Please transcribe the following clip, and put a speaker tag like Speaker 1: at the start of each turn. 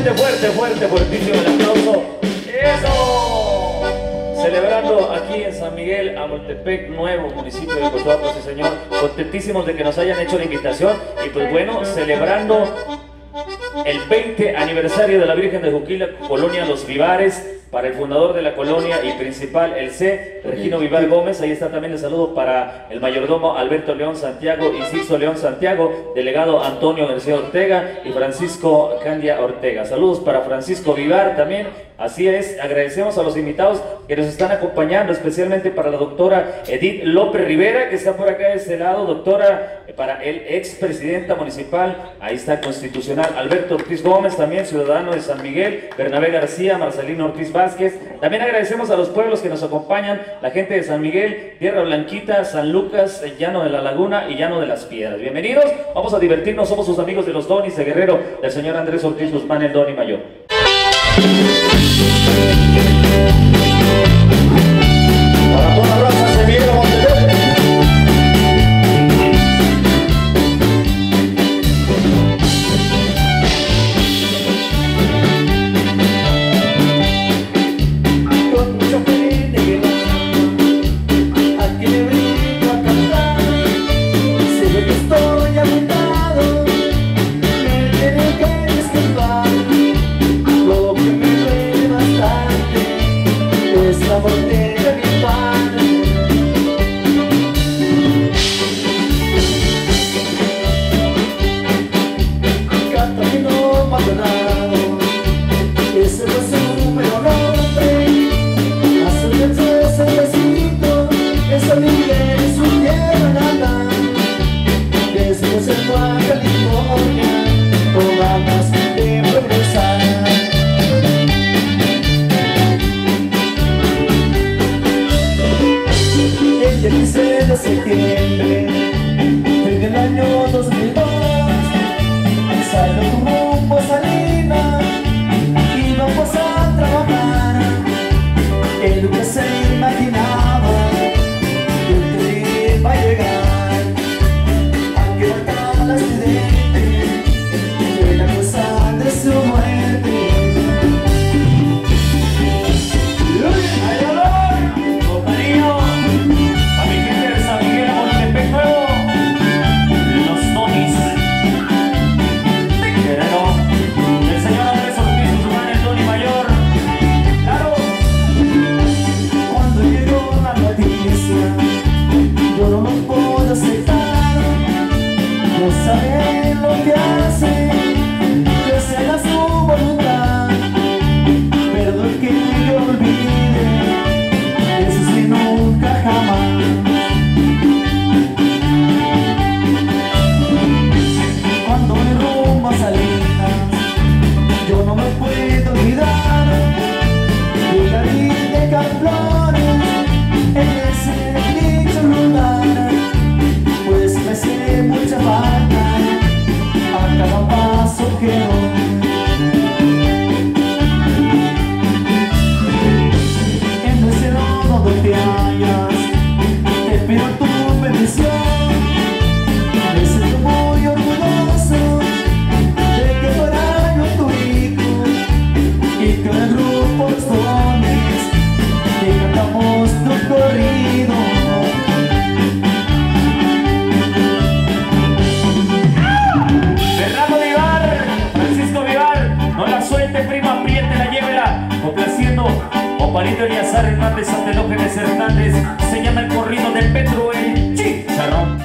Speaker 1: nuevamente fuerte, fuerte, fuertísimo el aplauso. ¡Eso! Celebrando aquí en San Miguel, Amoltepec, nuevo municipio de Cotuapos, sí señor. Contentísimos de que nos hayan hecho la invitación. Y pues bueno, celebrando el 20 aniversario de la Virgen de Juquila, Colonia Los Vivares para el fundador de la colonia y principal, el C, Regino Vivar Gómez. Ahí está también el saludo para el mayordomo Alberto León Santiago, Inciso León Santiago, delegado Antonio García Ortega y Francisco Candia Ortega. Saludos para Francisco Vivar también. Así es, agradecemos a los invitados que nos están acompañando, especialmente para la doctora Edith López Rivera, que está por acá de este lado, doctora eh, para el expresidenta municipal, ahí está constitucional, Alberto Ortiz Gómez, también ciudadano de San Miguel, Bernabé García, Marcelino Ortiz Vázquez. También agradecemos a los pueblos que nos acompañan, la gente de San Miguel, Tierra Blanquita, San Lucas, Llano de la Laguna y Llano de las Piedras. Bienvenidos, vamos a divertirnos, somos sus amigos de los Donis de Guerrero, del señor Andrés Ortiz Guzmán, el Doni Mayor.
Speaker 2: Para
Speaker 3: 13 de septiembre i lo que
Speaker 1: hay. Opalito Eliazar Hernández, Antelógenes Hernández, se llama el corrido del Petro, el Chicharrón.